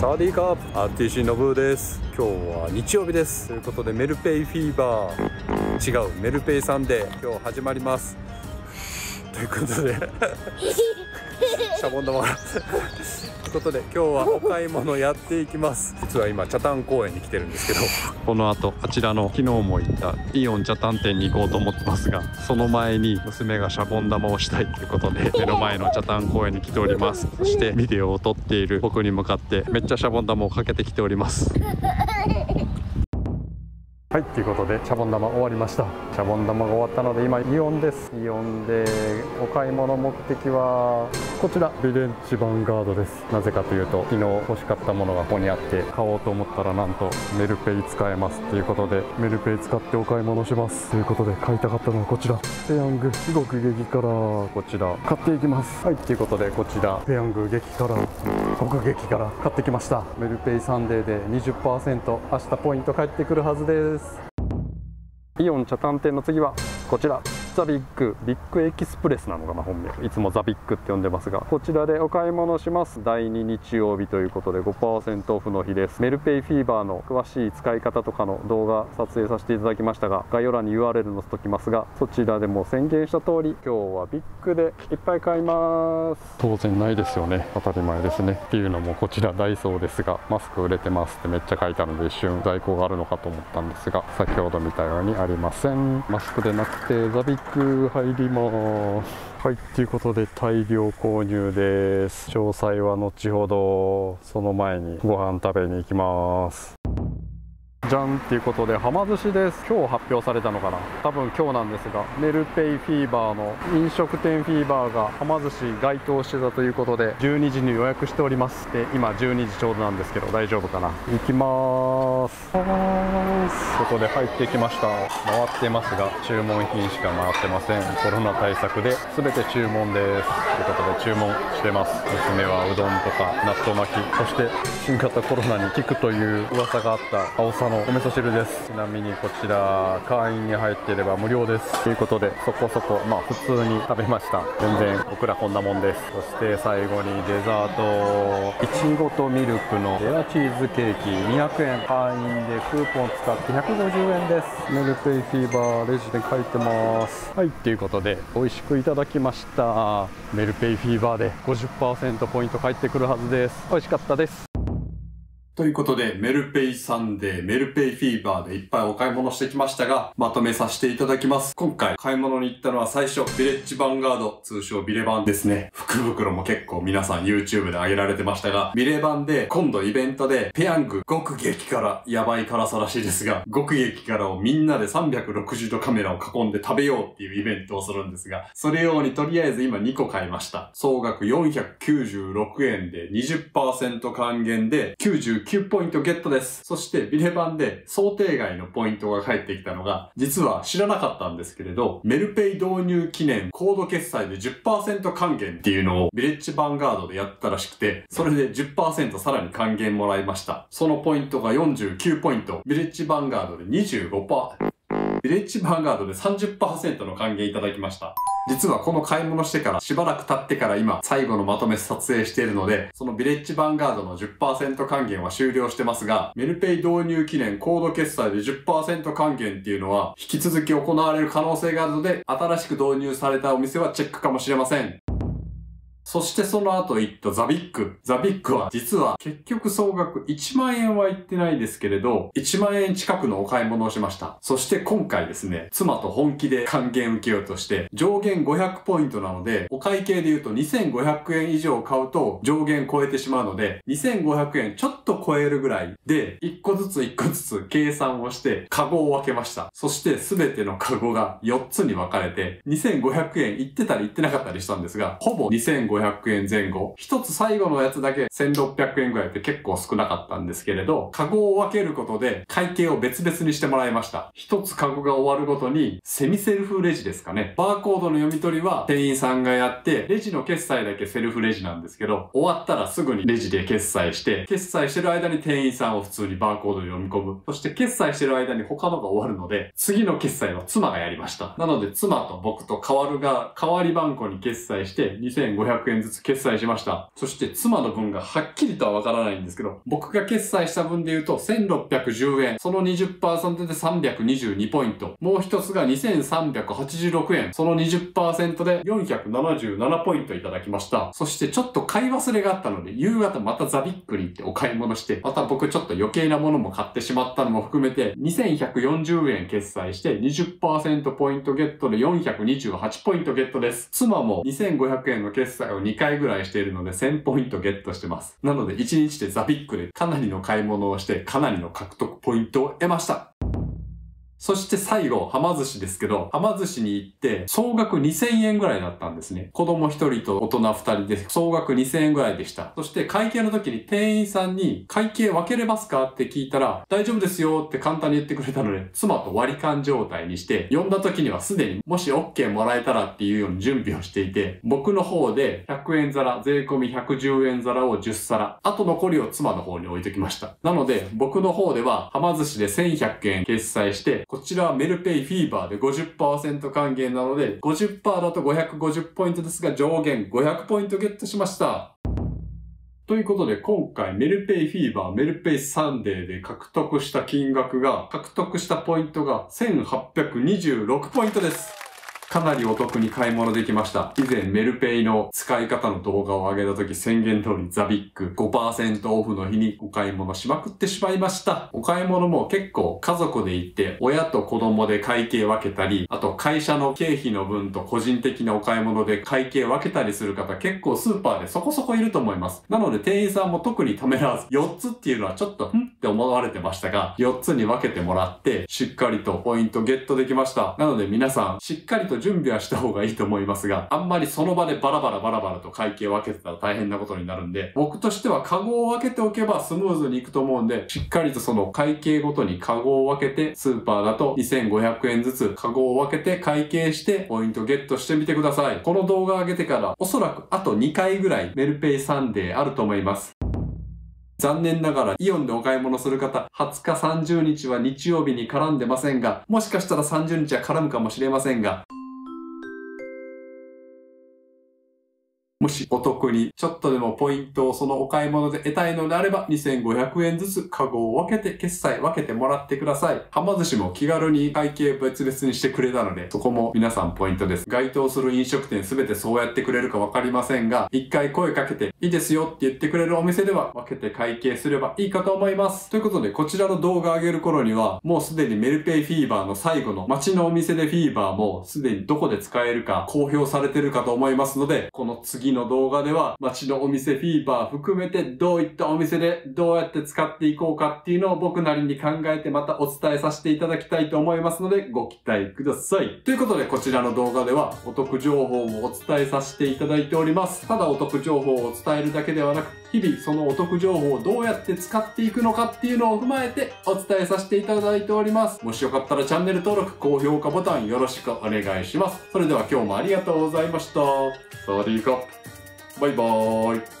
サワディーカー RTC のブーです。今日は日曜日です。ということでメルペイフィーバー。違うメルペイサンデー今日始まります。ということで。シャボン玉いうことで今日はお買い物やっていきます。実は今茶炭公園に来てるんですけどこの後あちらの昨日も行ったイオン茶炭店に行こうと思ってますがその前に娘がシャボン玉をしたいということで 目の前の茶炭公園に来ております。そしてビデオを撮っている僕に向かってめっちゃシャボン玉をかけてきております はいということでシャボン玉終わりました。シャボン玉が終わったので今イオンです。イオンでお買い物目的はこちら。ビレッジヴァンガードです。なぜかというと昨日欲しかったものがここにあって買おうと思ったらなんとメルペイ使えますということでメルペイ使ってお買い物します。ということで買いたかったのはこちら。ペヤング極激辛こちら買っていきます。はいということでこちらペヤング激辛極激辛買ってきました。メルペイサンデーで20%明日ポイント返ってくるはずです。イオン北谷店の次はこちら。ザ・ビッグビッグエキスプレスなのかな本名。いつもザ・ビッグって呼んでますがこちらでお買い物します。第2日曜日ということで5%オフの日です。メルペイフィーバーの詳しい使い方とかの動画撮影させていただきましたが概要欄に URL 載せときますがそちらでも宣言した通り今日はビッグでいっぱい買います。当然ないですよね。当たり前ですね。っていうのもこちらダイソーですがマスク売れてます。ってめっちゃ書いてあるので一瞬在庫があるのかと思ったんですが先ほど見たようにありません。マスクでなくてザ・ビッグ入ります。はいということで大量購入です。詳細は後ほどその前にご飯食べに行きます。じゃんっていうことではま寿司です。今日発表されたのかな？多分今日なんですがメルペイフィーバーの飲食店フィーバーがはま寿司該当してたということで12時に予約しておりますで今12時ちょうどなんですけど大丈夫かな？行きます。ここで入ってきました。回ってますが注文品しか回ってません。コロナ対策で全て注文です。ということで注文してます。娘はうどんとか納豆巻きそして新型コロナに効くという噂があった青さのお味噌汁です。ちなみにこちら会員に入っていれば無料です。ということでそこそこまあ普通に食べました。全然僕らこんなもんです。そして最後にデザート。いちごとミルクのレアチーズケーキ200円。会員でクーポン使って150円です。メルペイフィーバーレジで書いてます。はいということで美味しくいただきました。メルペイフィーバーで50%ポイント返ってくるはずです。美味しかったです。ということで、メルペイサンデー、メルペイフィーバーでいっぱいお買い物してきましたが、まとめさせていただきます。今回、買い物に行ったのは最初、ビレッジヴァンガード、通称ビレバンですね。福袋も結構皆さん YouTube で上げられてましたが、ビレバンで、今度イベントで、ペヤング、極激辛、やばい辛さらしいですが、極激辛をみんなで360度カメラを囲んで食べようっていうイベントをするんですが、それ用にとりあえず今2個買いました。総額496円で20%還元で99 9ポイントゲットです。そしてビレバンで想定外のポイントが返ってきたのが、実は知らなかったんですけれど、メルペイ導入記念コード決済で10%還元っていうのをビレッジヴァンガードでやったらしくて、それで10%さらに還元もらいました。そのポイントが49ポイント、ビレッジヴァンガードで25%、ビレッジヴァンガードで30%の還元いただきました。実はこの買い物してからしばらく経ってから今最後のまとめ撮影しているので、そのビレッジヴァンガードの10%還元は終了してますが、メルペイ導入記念コード決済で10%還元っていうのは引き続き行われる可能性があるので、新しく導入されたお店はチェックかもしれません。そしてその後行ったザビック。ザビックは実は結局総額1万円は行ってないですけれど、1万円近くのお買い物をしました。そして今回ですね、妻と本気で還元受けようとして、上限500ポイントなので、お会計で言うと2500円以上買うと上限超えてしまうので、2500円ちょっと超えるぐらいで、1個ずつ1個ずつ計算をして、カゴを分けました。そして全てのカゴが4つに分かれて、2500円いってたりいってなかったりしたんですが、ほぼ2500円500円前後。一つ最後のやつだけ1600円ぐらいって結構少なかったんですけれど、カゴを分けることで会計を別々にしてもらいました。一つカゴが終わるごとに、セミセルフレジですかね。バーコードの読み取りは店員さんがやって、レジの決済だけセルフレジなんですけど、終わったらすぐにレジで決済して、決済してる間に店員さんを普通にバーコードで読み込む。そして決済してる間に他のが終わるので、次の決済は妻がやりました。なので妻と僕と代わるが、代わり番号に決済して2500 100円ずつ決済しました。そして妻の分がはっきりとはわからないんですけど、僕が決済した分で言うと1610円、その20%で322ポイント、もう一つが2386円、その20%で477ポイントいただきました。そしてちょっと買い忘れがあったので、夕方またザビックに行ってお買い物して、また僕ちょっと余計なものも買ってしまったのも含めて、2140円決済して20%ポイントゲットで428ポイントゲットです。妻も2500円の決済を2回ぐらいしているので1000ポイントゲットしてます。なので1日でザビックでかなりの買い物をしてかなりの獲得ポイントを得ました。そして最後、浜寿司ですけど、浜寿司に行って、総額2000円ぐらいだったんですね。子供1人と大人2人で、総額2000円ぐらいでした。そして会計の時に店員さんに、会計分けれますか？って聞いたら、大丈夫ですよって簡単に言ってくれたので、妻と割り勘状態にして、呼んだ時にはすでに、もし OK もらえたらっていうように準備をしていて、僕の方で100円皿、税込み110円皿を10皿、あと残りを妻の方に置いときました。なので、僕の方では、はま寿司で1100円決済して、こちらはメルペイフィーバーで50%還元なので、50%だと550ポイントですが、上限500ポイントゲットしました。ということで、今回メルペイフィーバー、メルペイサンデーで獲得した金額が、獲得したポイントが1826ポイントです。かなりお得に買い物できました。以前メルペイの使い方の動画を上げた時宣言通りザビック5%オフの日にお買い物しまくってしまいました。お買い物も結構家族で行って親と子供で会計分けたり、あと会社の経費の分と個人的なお買い物で会計分けたりする方結構スーパーでそこそこいると思います。なので店員さんも特にためらわず4つっていうのはちょっとん？って思われてましたが、4つに分けてもらってしっかりとポイントゲットできました。なので皆さんしっかりと準備はした方がいいと思いますが、あんまりその場でバラバラバラバラと会計を分けてたら大変なことになるんで、僕としてはカゴを分けておけばスムーズにいくと思うんで、しっかりとその会計ごとにカゴを分けて、スーパーだと2500円ずつカゴを分けて会計してポイントゲットしてみてください。この動画を上げてからおそらくあと2回ぐらいメルペイサンデーあると思います。残念ながらイオンでお買い物する方、20日30日は日曜日に絡んでませんが、もしかしたら30日は絡むかもしれませんが、もしお得にちょっとでもポイントをそのお買い物で得たいのであれば2500円ずつカゴを分けて決済分けてもらってください。はま寿司も気軽に会計別々にしてくれたのでそこも皆さんポイントです。該当する飲食店すべてそうやってくれるかわかりませんが一回声かけていいですよって言ってくれるお店では分けて会計すればいいかと思います。ということでこちらの動画上げる頃にはもうすでにメルペイフィーバーの最後の街のお店でフィーバーもすでにどこで使えるか公表されてるかと思いますのでこの次の動画では街のお店フィーバー含めてどういったお店でどうやって使っていこうかっていうのを僕なりに考えてまたお伝えさせていただきたいと思いますのでご期待ください。ということでこちらの動画ではお得情報もお伝えさせていただいております。ただお得情報を伝えるだけではなく日々そのお得情報をどうやって使っていくのかっていうのを踏まえてお伝えさせていただいております。もしよかったらチャンネル登録、高評価ボタンよろしくお願いします。それでは今日もありがとうございました。サワディーカ。バイバーイ。